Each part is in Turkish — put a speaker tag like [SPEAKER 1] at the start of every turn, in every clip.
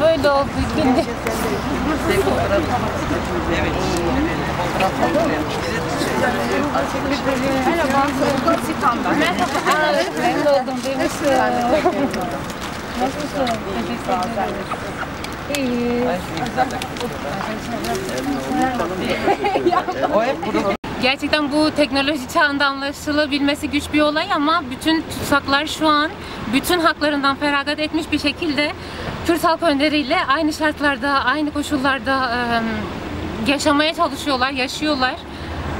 [SPEAKER 1] böyle oldu günde. Merhaba. Gerçekten bu teknoloji çağında anlaşılabilmesi güç bir olay ama bütün tutsaklar şu an bütün haklarından feragat etmiş bir şekilde Kürt halk önderiyle aynı şartlarda, aynı koşullarda yaşamaya çalışıyorlar, yaşıyorlar.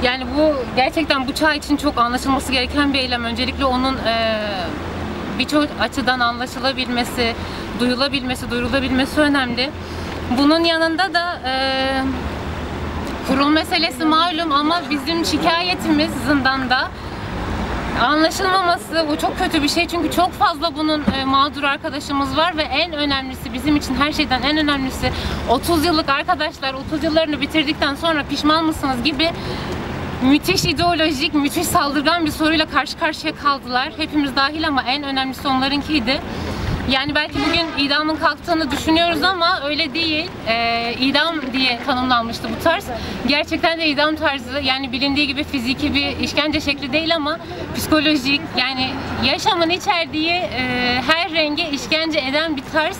[SPEAKER 1] Yani bu gerçekten bu çağ için çok anlaşılması gereken bir eylem. Öncelikle onun birçok açıdan anlaşılabilmesi, duyulabilmesi, duyurulabilmesi önemli. Bunun yanında da kurul meselesi malum ama bizim şikayetimiz zindanda anlaşılmaması bu çok kötü bir şey çünkü çok fazla bunun e, mağdur arkadaşımız var ve en önemlisi bizim için her şeyden en önemlisi 30 yıllık arkadaşlar 30 yıllarını bitirdikten sonra pişman mısınız gibi müthiş ideolojik, müthiş saldırgan bir soruyla karşı karşıya kaldılar. Hepimiz dahil ama en önemlisi onlarınkiydi. Yani belki bugün idamın kalktığını düşünüyoruz ama öyle değil. Ee, idam diye tanımlanmıştı bu tarz. Gerçekten de idam tarzı yani bilindiği gibi fiziki bir işkence şekli değil ama psikolojik yani yaşamın içerdiği e, her renge işkence eden bir tarz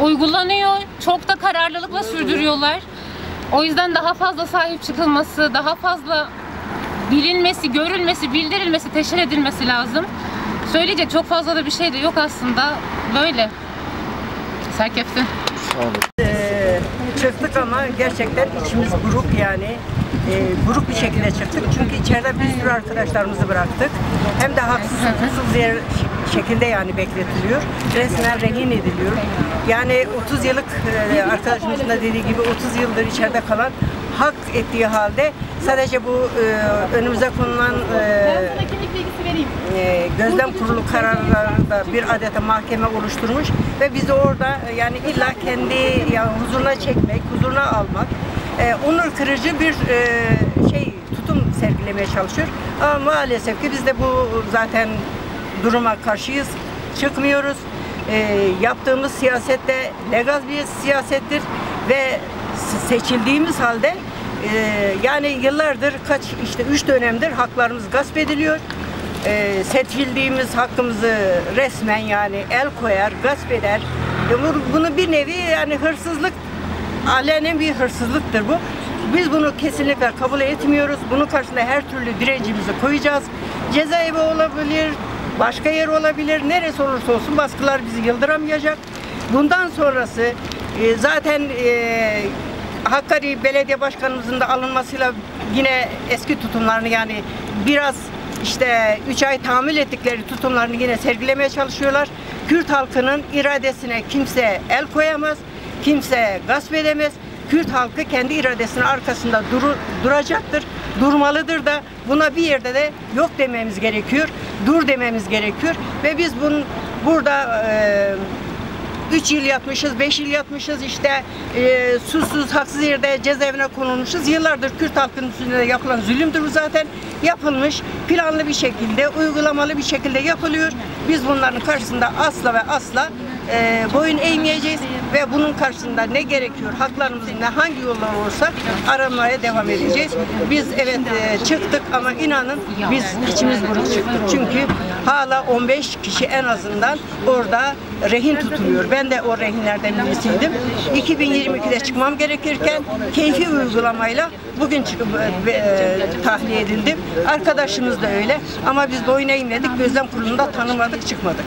[SPEAKER 1] uygulanıyor. Çok da kararlılıkla sürdürüyorlar. O yüzden daha fazla sahip çıkılması, daha fazla bilinmesi, görülmesi, bildirilmesi, teşhir edilmesi lazım. Söyleyecek çok fazla da bir şey de yok aslında. Böyle. Serkeftin.
[SPEAKER 2] Ee, çıktık ama gerçekten içimiz buruk yani e, buruk bir şekilde çıktık çünkü içeride bir sürü arkadaşlarımızı bıraktık hem de haksız hukuksuz yer şekilde yani bekletiliyor resmen rehin ediliyor yani 30 yıllık e, arkadaşımızın da dediği gibi 30 yıldır içeride kalan hak ettiği halde sadece bu e, önümüze konulan e, e, gözlem kurulu kararlarında bir adete mahkeme oluşturmuş ve bizi orada e, yani illa kendi yani huzuruna çekmek, huzuruna almak, e, onur kırıcı bir e, şey tutum sergilemeye çalışıyor. Ama maalesef ki biz de bu zaten duruma karşıyız, çıkmıyoruz. E, yaptığımız siyaset de legal bir siyasettir ve seçildiğimiz halde e, yani yıllardır kaç işte üç dönemdir haklarımız gasp ediliyor e, seçildiğimiz hakkımızı resmen yani el koyar, gasp eder. E, bu- bunu bir nevi yani hırsızlık, alenen bir hırsızlıktır bu. Biz bunu kesinlikle kabul etmiyoruz. Bunun karşısında her türlü direncimizi koyacağız. Cezaevi olabilir, başka yer olabilir. Neresi olursa olsun baskılar bizi yıldıramayacak. Bundan sonrası e, zaten e, Hakkari Belediye Başkanımızın da alınmasıyla yine eski tutumlarını yani biraz işte 3 ay tahammül ettikleri tutumlarını yine sergilemeye çalışıyorlar. Kürt halkının iradesine kimse el koyamaz, kimse gasp edemez. Kürt halkı kendi iradesinin arkasında duru, duracaktır, durmalıdır da buna bir yerde de yok dememiz gerekiyor, dur dememiz gerekiyor ve biz bunun burada e, 3 yıl yatmışız, 5 yıl yatmışız işte e, susuz, haksız yerde cezaevine konulmuşuz. Yıllardır Kürt halkının üstünde yapılan zulümdür bu zaten. Yapılmış, planlı bir şekilde, uygulamalı bir şekilde yapılıyor. Biz bunların karşısında asla ve asla e, boyun eğmeyeceğiz ve bunun karşısında ne gerekiyor, haklarımızın ne hangi yollar olursa aramaya devam edeceğiz. Biz evet e, çıktık ama inanın biz içimiz buruk çıktık. Çünkü hala 15 kişi en azından orada rehin tutuluyor. Ben de o rehinlerden birisiydim. 2022'de çıkmam gerekirken keyfi uygulamayla bugün çıkıp e, e, tahliye edildim. Arkadaşımız da öyle ama biz boyun eğmedik, gözlem kurulunda tanımadık, çıkmadık.